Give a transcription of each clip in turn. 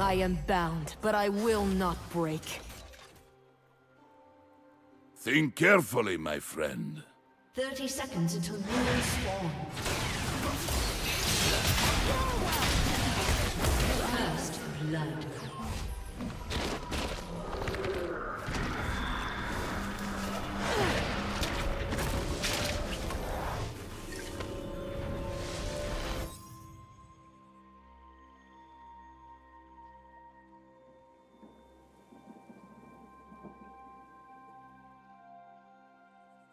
I am bound, but I will not break. Think carefully, my friend. 30 seconds until minions spawn. First blood.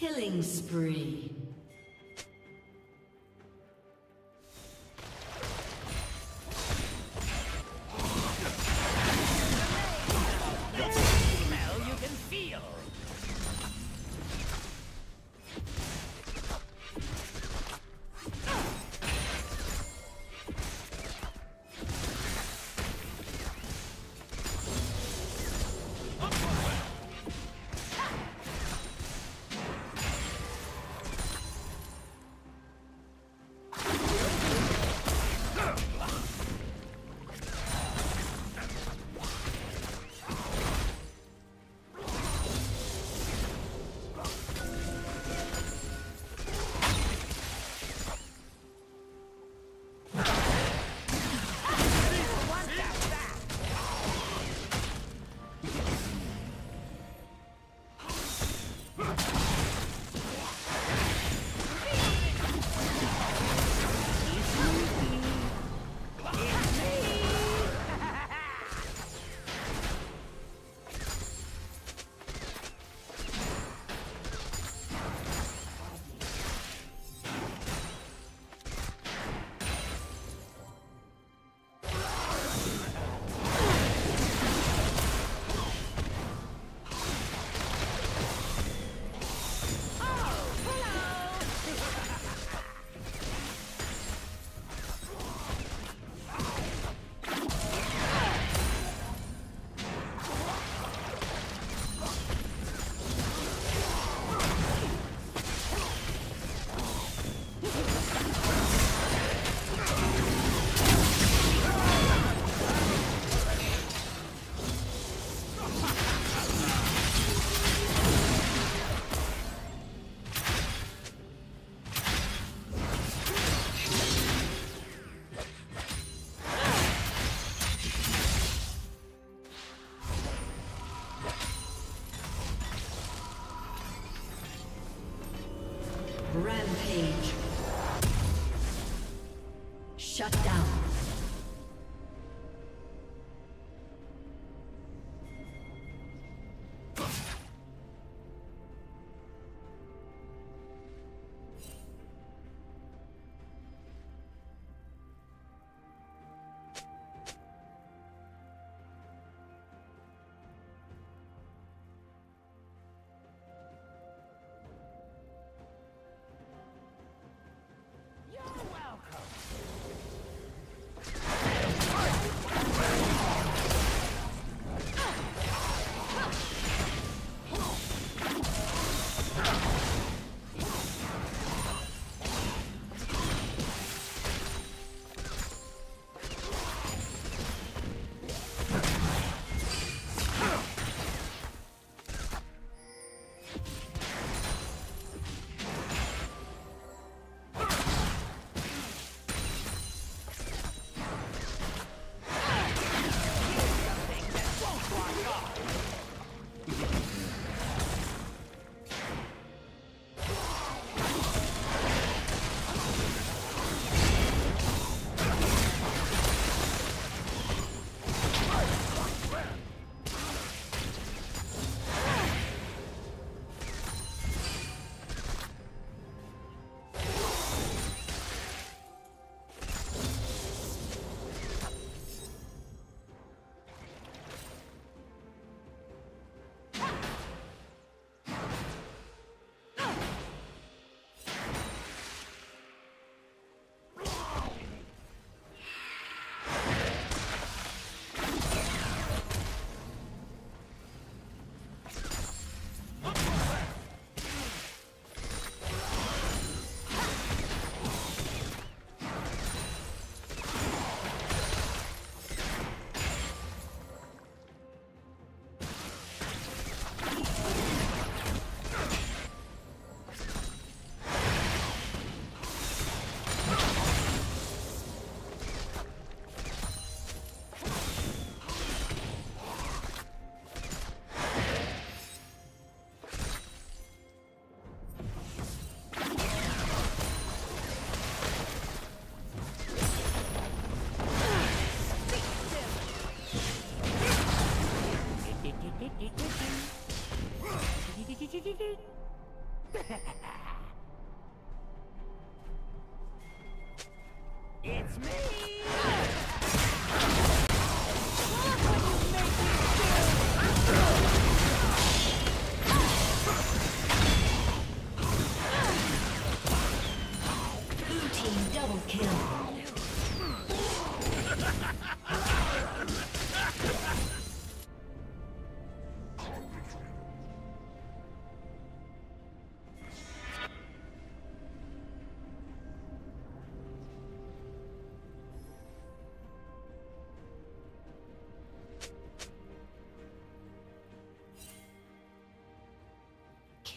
Killing spree.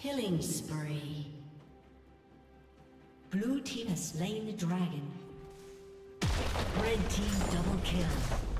Killing spree. Blue team has slain the dragon. Red team double kill.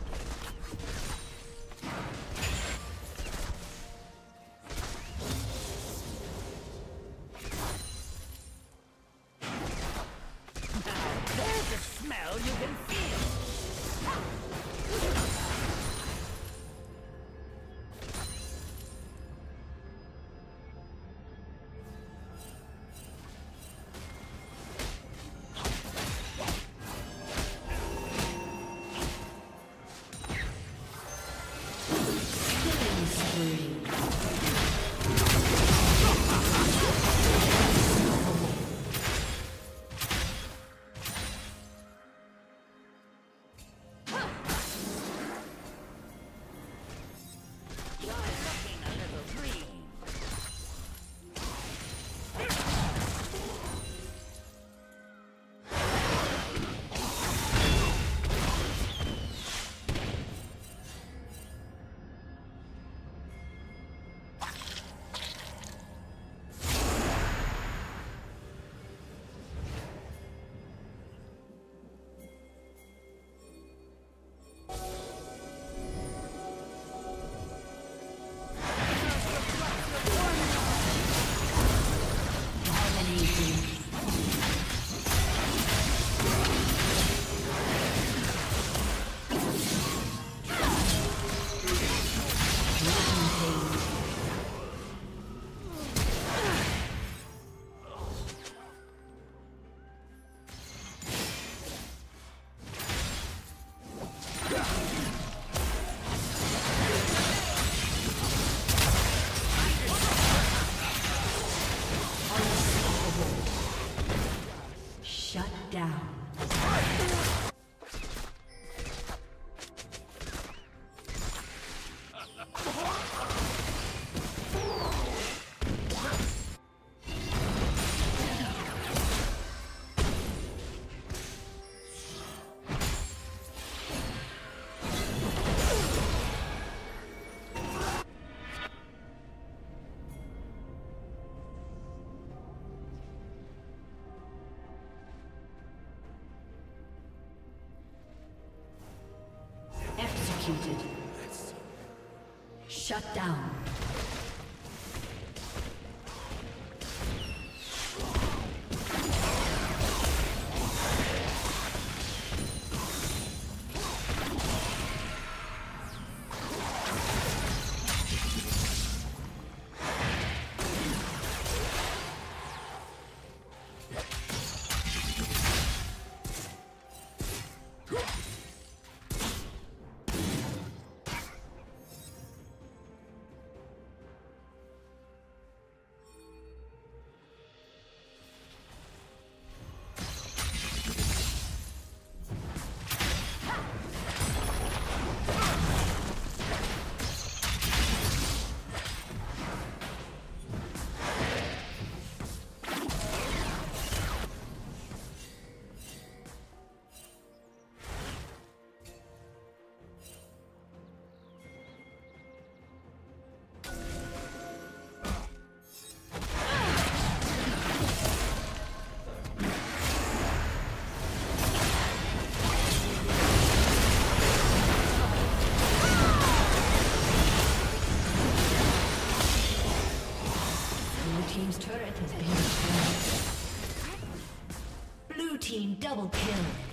Shut down. Double kill.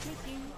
Taking